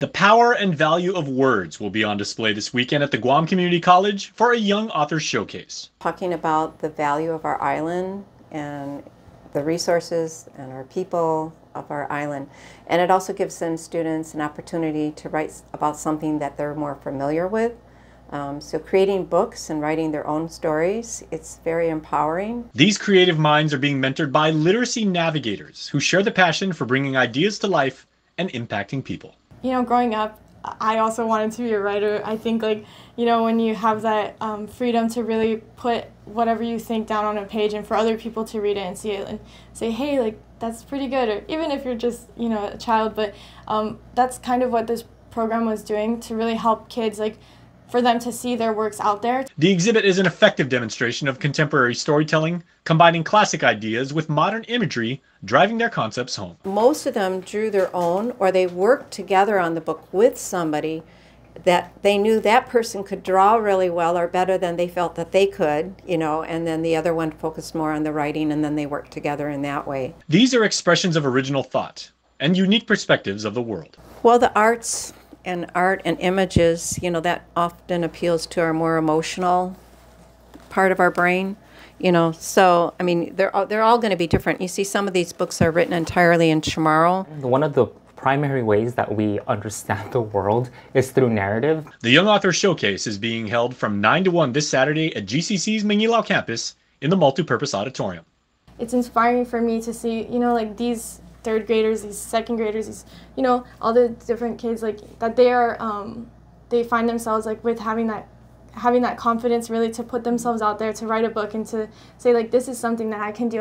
The power and value of words will be on display this weekend at the Guam Community College for a Young Authors Showcase. Talking about the value of our island and the resources and our people of our island. And it also gives them students an opportunity to write about something that they're more familiar with. Um, so creating books and writing their own stories, it's very empowering. These creative minds are being mentored by literacy navigators who share the passion for bringing ideas to life and impacting people. You know, growing up, I also wanted to be a writer. I think like, you know, when you have that um, freedom to really put whatever you think down on a page and for other people to read it and see it and say, hey, like that's pretty good. Or even if you're just, you know, a child, but um, that's kind of what this program was doing to really help kids like for them to see their works out there. The exhibit is an effective demonstration of contemporary storytelling, combining classic ideas with modern imagery, driving their concepts home. Most of them drew their own or they worked together on the book with somebody that they knew that person could draw really well or better than they felt that they could, you know, and then the other one focused more on the writing and then they worked together in that way. These are expressions of original thought and unique perspectives of the world. Well, the arts and art and images, you know, that often appeals to our more emotional part of our brain. You know, so I mean, they're all, they're all going to be different. You see, some of these books are written entirely in Chamorro. One of the primary ways that we understand the world is through narrative. The Young Author Showcase is being held from 9 to 1 this Saturday at GCC's Mangilao campus in the multipurpose auditorium. It's inspiring for me to see, you know, like these third graders, these second graders, these you know all the different kids like that they are um, they find themselves like with having that having that confidence really to put themselves out there to write a book and to say like this is something that I can do.